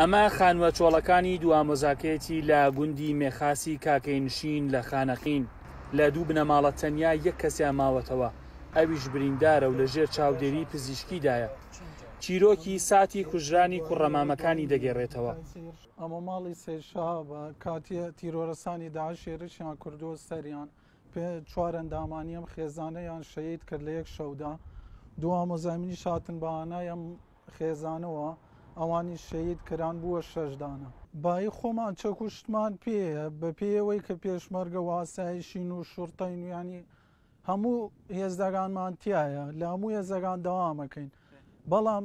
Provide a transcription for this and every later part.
ئەمە خانووە چۆڵەکانی دوامۆزاکەیەتی لە گوندی مێخاسی کاکەی نشین لە خانەقین، لە دوو بنەماڵە تەنیا یەک کەسیان ماوەتەوە، ئەویش بریندارە و لە ژێر چاودێری پزیشکیدایە. چیرۆکی ساتی کوژرانی کوڕە مامەکانی دەگێڕێتەوە. ئەمە ماڵی سەید شەهابە، کاتی تیرۆرستانی داعش هێرشیان کردووە سەریان، پێ چوار ئەندامانی ئەم خێزانەیان شەهید کرد لە یەک شەودا، دوامۆزای منیش هاتن بە هانای ئەم خێزانەوە ئەوانیش شەهید کران بووە شەش دانە. بایی خۆمان چەک و شتمان پێیە بەپێی ئەوەی کە پێشمەرگە و ئاسایشین و شوڕتەین و یانی هەموو هێزەکانمان تیایە لە هەموو هێزەکان دەوامەکەین بەڵام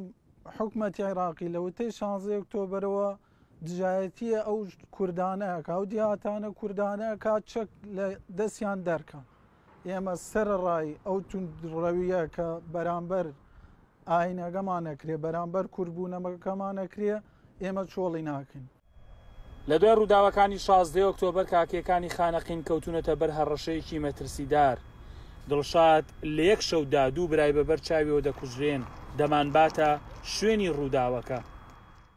حکومەتی عێراقی لە وتەی شانزەی ئۆکتۆبەرەوە دژایەتیە ئەو کوردانە ئەکا ئەو دیهاتانە کوردانە ئەکا چەک لە دەستیان دەرکا. ئێمە سەرەڕای ئەو توندڕەوییە کە بەرامبەر ئاینەکەمان ئەکرێ، بەرامبەر کوردبوونەکەمان ئەکرێ، ئێمە چۆڵی ناکەین. لە دوای ڕووداوەکانی شازدە ی ئۆکتۆبەر کاکەیەکانی خانەقین کەوتوونەتە بەر هەڕەشەیەکی مەترسیدار. دڵشاد، لە یەک شەودا دوو برای بە بەر چاویەوە دەکوژرێن، دەمانباتە شوێنی ڕووداوەکە.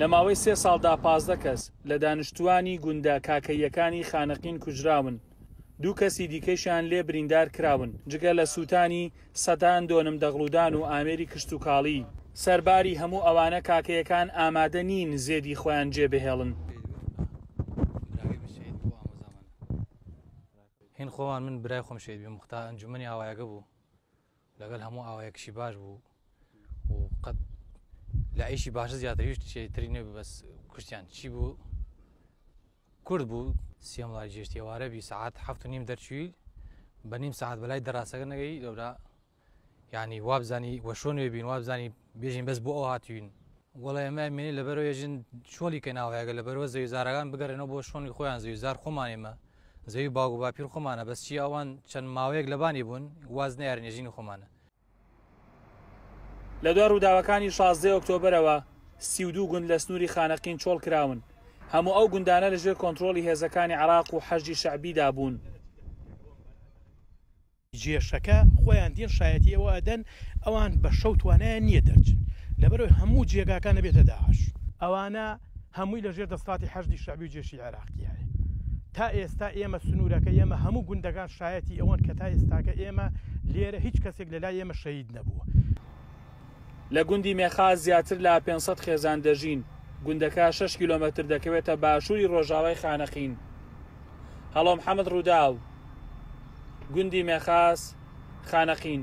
لە ماوەی سێ ساڵدا پازدە کەس لە دانیشتووانی گوندە کاکەییەکانی خانەقین کوژراون، دوو کەسی دیکەیشیان لێ بریندار کراون، جگە لە سووتانی سەدان دۆنم دەغڵودان و ئامێری کشتوکاڵی. سەرباری هەموو ئەوانە کاکەیەکان ئامادە نین زێدی خۆیان جێ بهێڵن. هین خۆان من برای خۆم شەهید بیم مختار ئەنجومەنی ئاوایەگە بوو. لەگەل هەموو ئاوایەکشی باش بوو و قەت لە ئەیشی باشە زیاتر هیچ تری نەبی بەس کوشتیان چی بوو کورد بوو سیێم لای جێشتی ئەوارەبی سعات هەفت و نیم دەرچووی بە نیم سعات بەلای دەراسەکە نەگەی لەورا ینی وابزانی وەشۆ نوێ بین وابزانی بێژین بەس بۆ ئەوە هاتوین. وەڵای ئەمە ئەمێنی لەبەرەوە یەژن چۆڵی کەناوە هەیەگە لەبەرەوە زەوی زارەگان بگەرێنەوە بۆ شۆنی خۆیان زەوی زار خۆمانی مە زەوی باوگ و باپیر خۆمانە بەس چی ئەوان چەند ماوەیەک لەبانی بوون واز نەیارن یەژینی خۆمانە. لە دوا ڕووداوەکانی شازدە ی ئۆکتۆبەرەوە سی و دوو گوند لە سنووری خانەقین چۆڵ کراون، هەموو ئەو گوندانە لەژێر کۆنترۆڵی هێزەکانی عێراق و حەشدی شەعبیدا بوون. جێشەکە خۆیان دێن شایەتی ئەوە ئەدەن ئەوان بە شەو توانایان نییە دەرچن لەبەرەوەی هەموو جێگاکان ئەبێتە داعش. ئەوانە هەمووی لە ژێر دەسڵاتی حەشدی شەعبی و جێشی عێراقیایە تا ئێستا ئێمە سنوورەکە ئێمە هەموو گوندەکان شایەتی ئەوەن کە تا ئێستاکە ئێمە لێرە هیچ کەسێک لەلای ئێمە شەهید نەبووە. لە گوندی مێخا زیاتر لە پێنج سەد خێزان دەژین، گوندەکە شەش کیلۆمەتر دەکەوێتە باشووری ڕۆژاوای خانەقین. هەڵۆ محەمەد ڕووداو، گوندی مێخاس، خانەقین.